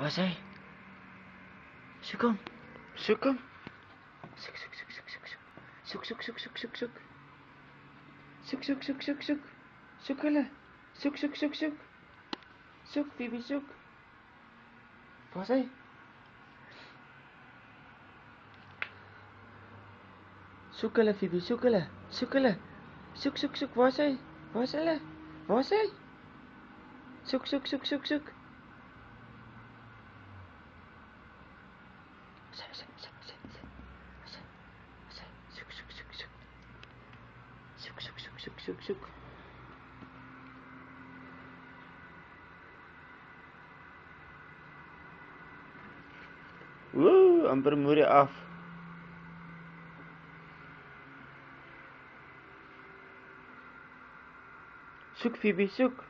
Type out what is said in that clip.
Waar is hy? Soek hom. Soek hom. Soek, soek, soek, soek, soek, soek. Soek, soek, soek, soek, soek, soek. Soek, soek, soek, soek, soek. Soek hulle. Soek, soek, soek, soek. Soek, Phoebe, soek. Waar is hy? Soek hulle, Phoebe, soek hulle. Soek hulle. Soek, soek, soek, waar is hy? Waar is hulle? Waar is hy? Soek, soek, soek, soek, soek. Soek, soek, soek. Woe, amper moer hy af. Soek Phoebe, soek.